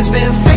it's been